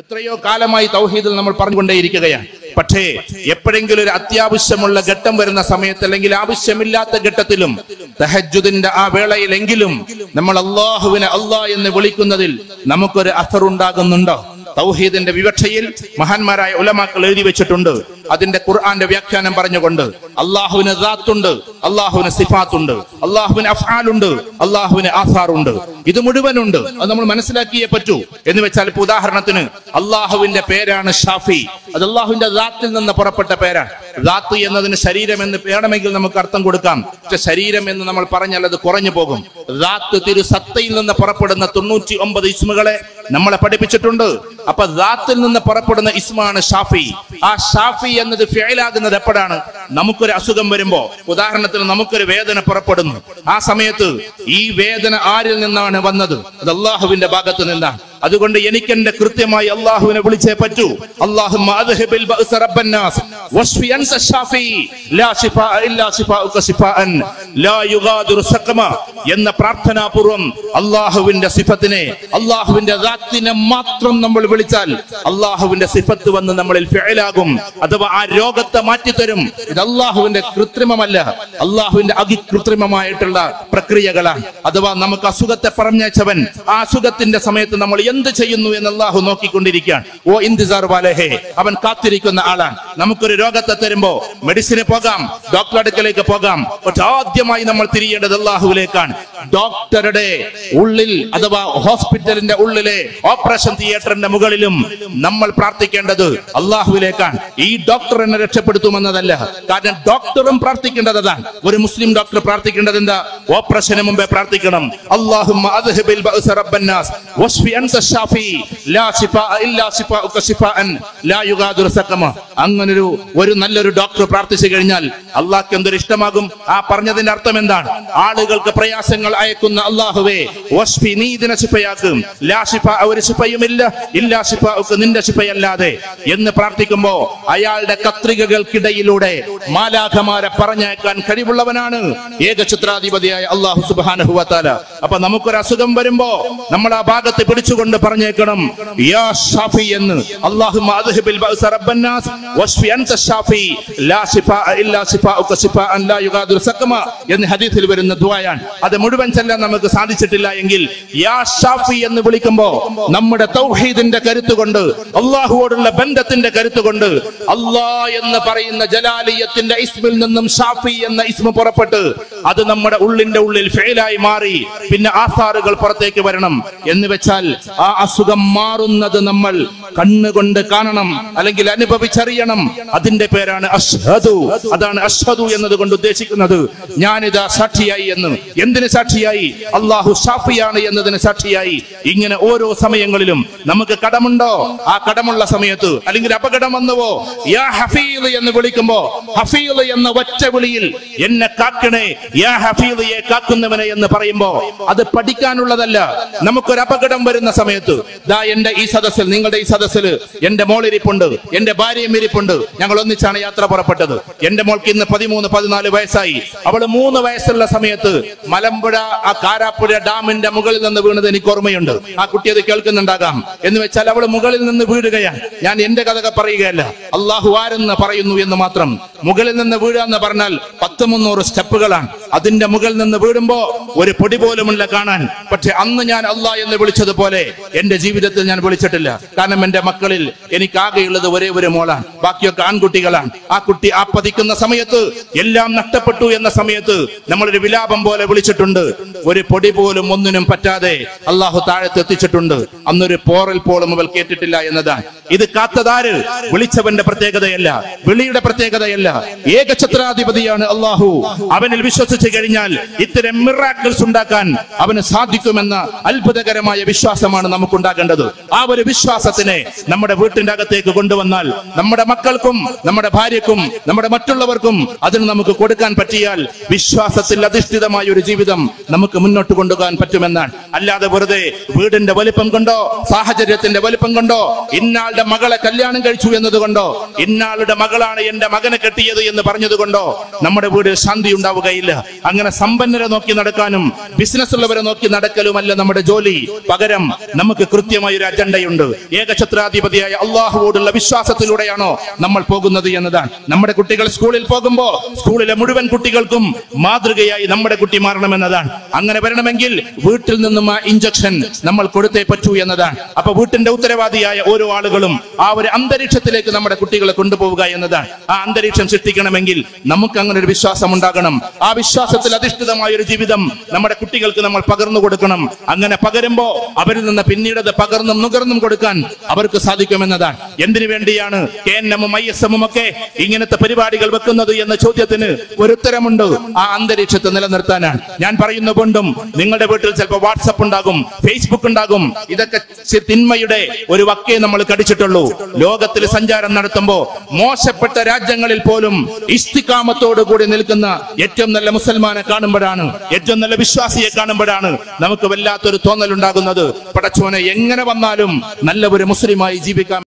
എത്രയോ കാലമായി തൗഹീദിൽ നമ്മൾ പറഞ്ഞുകൊണ്ടേയിരിക്കുകയാണ്. പക്ഷേ എപ്പോഴെങ്കിലും ഒരു അത്യാവശ്യമുള്ള ഘട്ടം വരുന്ന സമയത്ത് അല്ലെങ്കിൽ ആവശ്യമില്ലാത്ത ഘട്ടത്തിലും തഹജുദിന്റെ ആ വേളയിലെങ്കിലും നമ്മൾ അള്ളാഹുവിനെ അള്ളാഹ് എന്ന് വിളിക്കുന്നതിൽ നമുക്കൊരു അസർ ഉണ്ടാകുന്നുണ്ടോ തൗഹീദിന്റെ വിവക്ഷയിൽ മഹാന്മാരായ ഉലമാക്കൾ എഴുതി വെച്ചിട്ടുണ്ട്. അതിന്റെ ഖുർആന്റെ വ്യാഖ്യാനം പറഞ്ഞുകൊണ്ട് അള്ളാഹുവിന് ദാത്തുണ്ട് അള്ളാഹുവിന് സിഫാത്തുണ്ട് അള്ളാഹുവിന് അഫാലുണ്ട് അള്ളാഹുവിന് ആസാറുണ്ട്. ഇത് മുഴുവനുണ്ട്. അത് നമ്മൾ മനസ്സിലാക്കിയേ പറ്റൂ. എന്ന് വെച്ചാൽ ഇപ്പൊ ഉദാഹരണത്തിന് അള്ളാഹുവിന്റെ പേരാണ് ഷാഫി. അത് അള്ളാഹുവിന്റെ ദാത്തിൽ നിന്ന് പുറപ്പെട്ട പേരാണ്. ദാത്ത് എന്നതിന് ശരീരം എന്ന് വേണമെങ്കിൽ നമുക്ക് അർത്ഥം കൊടുക്കാം. പക്ഷെ ശരീരം എന്ന് നമ്മൾ പറഞ്ഞാൽ അത് കുറഞ്ഞു പോകും. ദാത്ത് തിരു സത്തയിൽ നിന്ന് പുറപ്പെടുന്ന തൊണ്ണൂറ്റി ഒമ്പത് ഇസ്മുകളെ നമ്മളെ പഠിപ്പിച്ചിട്ടുണ്ട്. അപ്പൊ ദാത്തിൽ നിന്ന് പുറപ്പെടുന്ന ഇസ്മാണ് ഷാഫി. ആ ഷാഫി എന്നത് ഫെയിലാകുന്നത് എപ്പോഴാണ്? നമുക്കൊരു അസുഖം വരുമ്പോ ഉദാഹരണത്തിന് നമുക്കൊരു വേദന പുറപ്പെടുന്നു. ആ സമയത്ത് ഈ വേദന ആരിൽ നിന്നാണ് വന്നത്? അത് അള്ളാഹുവിന്റെ ഭാഗത്ത് നിന്നാണ്. അതുകൊണ്ട് എനിക്ക് എന്റെ കൃത്യമായി അള്ളാഹുവിനെ വിളിച്ചേ പറ്റൂ. അള്ളാഹു എന്ന പ്രാർത്ഥനാപൂർവം അള്ളാഹുവിന്റെ സിഫത്തിനെ അള്ളാഹുവിന്റെ മാത്രം നമ്മൾ വിളിച്ചാൽ അള്ളാഹുവിന്റെ സിഫത്ത് വന്ന് നമ്മളിൽ ഫെയിലാകും അഥവാ ആ രോഗത്തെ മാറ്റിത്തരും. ഇത് അള്ളാഹുവിന്റെ കൃത്രിമമല്ല. അള്ളാഹുവിന്റെ അതികൃത്രിമമായിട്ടുള്ള പ്രക്രിയകളാണ് അഥവാ നമുക്ക് അസുഖത്തെ പറഞ്ഞവൻ ആ അസുഖത്തിന്റെ സമയത്ത് നമ്മൾ എന്ത് ചെയ്യുന്നു എന്ന് അള്ളാഹു നോക്കിക്കൊണ്ടിരിക്കുകയാണ്. ഓ ഇന്തിസാർ വാലഹേ അവൻ കാത്തിരിക്കുന്ന ആളാണ്. നമുക്കൊരു രോഗത്തെ തരുമ്പോ മെഡിസിന് പോകാം ഡോക്ടർ അടുക്കലേക്ക് പോകാം. പക്ഷെ ആദ്യമായി നമ്മൾ തിരിയേണ്ടത് അള്ളാഹുവിലേക്കാണ്. ഡോക്ടറുടെ ഉള്ളിൽ അഥവാ ഹോസ്പിറ്റലിന്റെ ഉള്ളിലെ ഓപ്പറേഷൻ തിയേറ്ററിന്റെ മുകളിലും നമ്മൾ പ്രാർത്ഥിക്കേണ്ടത് അള്ളാഹുവിലേക്കാണ്. ഈ ഡോക്ടർ എന്നെ രക്ഷപ്പെടുത്തുമെന്നതല്ല. കാരണം ഡോക്ടറും പ്രാർത്ഥിക്കേണ്ടത് അതാണ് ഒരു മുസ്ലിം ഡോക്ടർ പ്രാർത്ഥിക്കേണ്ടത് എന്താ ഓപ്പറേഷന് മുമ്പേ പ്രാർത്ഥിക്കണം. അള്ളാഹുമ്മ ലാ ശിഫാ ഇല്ലാ ശിഫാഉക ശിഫാഅൻ. ലാ യുഗാദിറു സഖമ. അങ്ങനൊരു ഒരു നല്ലൊരു ഡോക്ടർ പ്രാർത്ഥിച്ചു കഴിഞ്ഞാൽ അള്ളാഹ്ക്ക് എന്തൊരു ഇഷ്ടമാകും? ആ പറഞ്ഞതിന്റെ അർത്ഥം എന്താണ്? ആളുകൾക്ക് പ്രയാസങ്ങൾ അയക്കുന്ന അള്ളാഹുവേ വശ്ഫി നീ ഇതിനെ ശിഫയാക്കും. ലാ ശിഫ ഒരു ഇല്ലാ ശിഫാഉക നിന്റെ ശിഫയല്ലാതെ. എന്ന് പ്രാർത്ഥിക്കുമ്പോ അയാളുടെ കത്രികകൾക്കിടയിലൂടെ മാലാഖമാരെ പറഞ്ഞയക്കാൻ കഴിവുള്ളവനാണ് ഏകചിത്രാധിപതിയായ അള്ളാഹു സുബ്ഹാനഹു വതആല അപ്പൊ നമുക്കൊരു അസുഖം വരുമ്പോ നമ്മൾ ആ ഭാഗത്ത് പിടിച്ചുകൊണ്ട് പറഞ്ഞേക്കണം. യാ ഷാഫി എന്ന്. അല്ലാഹുമ്മ അദ്ഹിബിൽ ബഅസ റബ്ബന്നാസ് വശ്ഫി അൻത ഷാഫി. ലാ ശിഫാ ഇല്ലാ ശിഫാഉക ശിഫാഅൻ ലാ യുഗാദിറു സഖമ എന്ന് ഹദീസിൽ വരുന്ന ദുആയാണ്. അത് മുഴുവൻ ചെല്ലാൻ നമുക്ക് സാധിച്ചിട്ടില്ല എങ്കിൽ യാ ഷാഫി എന്ന് വിളിക്കുമ്പോൾ നമ്മുടെ തൗഹീദിന്റെ കരുത്തുകൊണ്ട് അള്ളാഹുവോടുള്ള ബന്ധത്തിന്റെ കരുത്തുകൊണ്ട് അല്ലാ എന്ന് പറയുന്ന ജലാലിയത്തിന്റെ ഇസ്മിൽ നിന്നും ഷാഫി എന്ന ഇസ്മ പുറപ്പെട്ട് അത് നമ്മുടെ ഉള്ളിന്റെ ഉള്ളിൽ ഫെയിലായി മാറി പിന്നെ ആസാറുകൾ പുറത്തേക്ക് വരണം എന്ന് വെച്ചാൽ ആ അസുഖം മാറുന്നത് നമ്മൾ കണ്ണുകൊണ്ട് കാണണം അല്ലെങ്കിൽ അനുഭവിച്ചറിയണം. അതിന്റെ പേരാണ് അഷ്ഹദു. അതാണ് അഷ്ഹദു എന്നതുകൊണ്ട് ഉദ്ദേശിക്കുന്നത്. ഞാനിതാ സാക്ഷിയായി എന്ന്. എന്തിന് സാക്ഷിയായി? അള്ളാഹു ഷാഫിയാണ് എന്നതിന് സാക്ഷിയായി. ഇങ്ങനെ ഓരോ സമയങ്ങളിലും നമുക്ക് കടമുണ്ടോ? ആ കടമുള്ള സമയത്ത് അല്ലെങ്കിൽ അപകടം വന്നുവോ? യാ ഹഫീദ് എന്ന് വിളിക്കുമ്പോ ഹഫീദ് എന്ന ഒറ്റ വിളിയിൽ എന്നെ കാക്കണേ. യാ ഹഫീദയെ കാക്കുന്നവനെ എന്ന് പറയുമ്പോ അത് പഠിക്കാനുള്ളതല്ല. നമുക്കൊരു അപകടം വരുന്ന സമയത്ത് ദാ എന്റെ ഈ സദസ്സിൽ നിങ്ങളുടെ ഈ സദസ്സിൽ എന്റെ മോൾ ഇരിപ്പുണ്ട് എന്റെ ഭാര്യയും ഇരിപ്പുണ്ട്. ഞങ്ങൾ ഒന്നിച്ചാണ് യാത്ര പുറപ്പെട്ടത്. എന്റെ മോൾക്ക് ഇന്ന് പതിമൂന്ന് പതിനാല് വയസ്സായി. അവൾ മൂന്ന് വയസ്സുള്ള സമയത്ത് മലമ്പുഴ ആ കാരാപ്പുഴ ഡാമിന്റെ മുകളിൽ നിന്ന് വീണത് എനിക്ക് ഓർമ്മയുണ്ട്. ആ കുട്ടി അത് കേൾക്കുന്നുണ്ടാകാം. എന്ന് വെച്ചാൽ അവൾ മുകളിൽ നിന്ന് വീഴുകയാണ്. ഞാൻ എന്റെ കഥ പറയുകയല്ല. അള്ളാഹു ആരെന്ന് പറയുന്നു എന്ന് മാത്രം. മുകളിൽ നിന്ന് വീഴുക എന്ന് പറഞ്ഞാൽ പത്ത് മുന്നൂറ് സ്റ്റെപ്പുകളാണ്. അതിന്റെ മുകളിൽ നിന്ന് വീഴുമ്പോ ഒരു പൊടി പോലുമില്ല കാണാൻ. പക്ഷെ അന്ന് ഞാൻ അല്ല എന്ന് വിളിച്ചതുപോലെ എന്റെ ജീവിതത്തിൽ ഞാൻ വിളിച്ചിട്ടില്ല. കാരണം എന്റെ മക്കളിൽ എനിക്ക് ആകെയുള്ളത് ഒരേ ഒരു മോളാണ്. ബാക്കിയൊക്കെ ആൺകുട്ടികളാണ്. ആ കുട്ടി ആ പതിക്കുന്ന സമയത്ത് എല്ലാം നഷ്ടപ്പെട്ടു എന്ന സമയത്ത് നമ്മളൊരു വിലാപം പോലെ വിളിച്ചിട്ടുണ്ട്. ഒരു പൊടി പോലും ഒന്നിനും പറ്റാതെ അള്ളാഹു താഴത്ത് എത്തിച്ചിട്ടുണ്ട്. അന്നൊരു പോറൽ പോലും അവൾ കേട്ടിട്ടില്ല എന്നതാണ്. ഇത് കാത്തതാര്? വിളിച്ചവന്റെ പ്രത്യേകതയല്ല. വിളിയുടെ പ്രത്യേകതയല്ല. ഏകഛത്രാധിപതിയാണ് അള്ളാഹു. അവനിൽ വിശ്വസിച്ചു കഴിഞ്ഞാൽ ഇത്തരം മിറാക്കിൾസ് ഉണ്ടാക്കാൻ അവന് സാധിക്കുമെന്ന അത്ഭുതകരമായ വിശ്വാസമാണ് നമുക്കുണ്ടാകേണ്ടത്. ആ ഒരു വിശ്വാസത്തിനെ നമ്മുടെ വീട്ടിന്റെ അകത്തേക്ക് കൊണ്ടുവന്നാൽ നമ്മുടെ മക്കൾക്കും നമ്മുടെ ഭാര്യക്കും നമ്മുടെ മറ്റുള്ളവർക്കും അതിന് നമുക്ക് കൊടുക്കാൻ പറ്റിയാൽ വിശ്വാസത്തിൽ അധിഷ്ഠിതമായ ഒരു ജീവിതം നമുക്ക് മുന്നോട്ട് കൊണ്ടുപോകാൻ പറ്റുമെന്നാണ്. അല്ലാതെ വെറുതെ വീടിന്റെ വലിപ്പം കൊണ്ടോ സാഹചര്യത്തിന്റെ വലിപ്പം കൊണ്ടോ ഇന്നാളുടെ മകളെ കല്യാണം കഴിച്ചു എന്നതുകൊണ്ടോ ഇന്നാളുടെ മകളാണ് എന്റെ മകനെ കെട്ടി കിട്ടിയത് എന്ന് പറഞ്ഞതുകൊണ്ടോ നമ്മുടെ വീട് ശാന്തി ഉണ്ടാവുകയില്ല അങ്ങനെ സമ്പന്നരെ നോക്കി നടക്കാനും ബിസിനസ് ഉള്ളവരെ നോക്കി നടക്കലുമല്ല നമ്മുടെ ജോലി. പകരം നമുക്ക് കൃത്യമായ ഒരു അജണ്ടയുണ്ട്. ഏകഛത്രാധിപതിയായ അള്ളാഹുവോടുള്ള വിശ്വാസത്തിലൂടെയാണോ നമ്മൾ പോകുന്നത് എന്നതാണ്. നമ്മുടെ കുട്ടികൾ സ്കൂളിൽ പോകുമ്പോൾ സ്കൂളിലെ മുഴുവൻ കുട്ടികൾക്കും മാതൃകയായി നമ്മുടെ കുട്ടി മാറണമെന്നതാണ്. അങ്ങനെ വരണമെങ്കിൽ വീട്ടിൽ നിന്നും ആ ഇഞ്ചക്ഷൻ നമ്മൾ കൊടുത്തേ പറ്റൂ എന്നതാണ്. അപ്പൊ വീട്ടിന്റെ ഉത്തരവാദിയായ ഓരോ ആളുകളും ആ ഒരു അന്തരീക്ഷത്തിലേക്ക് നമ്മുടെ കുട്ടികളെ കൊണ്ടുപോവുക എന്നതാണ്. ആ അന്തരീക്ഷം സൃഷ്ടിക്കണമെങ്കിൽ നമുക്ക് അങ്ങനെ ഒരു വിശ്വാസം ഉണ്ടാകണം. ആ വിശ്വാസത്തിൽ അധിഷ്ഠിതമായ ഒരു ജീവിതം നമ്മുടെ കുട്ടികൾക്ക് നമ്മൾ പകർന്നു കൊടുക്കണം. അങ്ങനെ പകരുമ്പോ അവരിൽ നിന്ന് പിന്നീട് അത് പകർന്നും നുകർന്നും കൊടുക്കാൻ അവർക്ക് സാധിക്കുമെന്നതാണ്. എന്തിനു വേണ്ടിയാണ് കെ എൻ എമ്മും ഐ എസ് എമ്മും ഒക്കെ ഇങ്ങനത്തെ പരിപാടികൾ വെക്കുന്നത് എന്ന ചോദ്യത്തിന് ഒരു ഉത്തരമുണ്ട് ആ അന്തരീക്ഷത്തെ നിലനിർത്താനാണ്. ഞാൻ പറയുന്ന കൊണ്ടും നിങ്ങളുടെ വീട്ടിൽ ചിലപ്പോൾ വാട്സപ്പ് ഉണ്ടാകും ഫേസ്ബുക്ക് ഉണ്ടാകും. ഇതൊക്കെ തിന്മയുടെ ഒരു വക്കേ നമ്മൾ കടിച്ചിട്ടുള്ളൂ. ലോകത്തിൽ സഞ്ചാരം നടത്തുമ്പോ മോശപ്പെട്ട രാജ്യങ്ങളിൽ പോലും ഇസ്തിക്കാമത്തോടു കൂടി നിൽക്കുന്ന ഏറ്റവും നല്ല മുസൽമാനെ കാണുമ്പോഴാണ് ഏറ്റവും നല്ല വിശ്വാസിയെ കാണുമ്പോഴാണ് നമുക്ക് വല്ലാത്തൊരു തോന്നലുണ്ടാകുന്നത്. പടച്ചോനെ എങ്ങനെ വന്നാലും നല്ല ഒരു മുസ്ലിമായി ജീവിക്കാം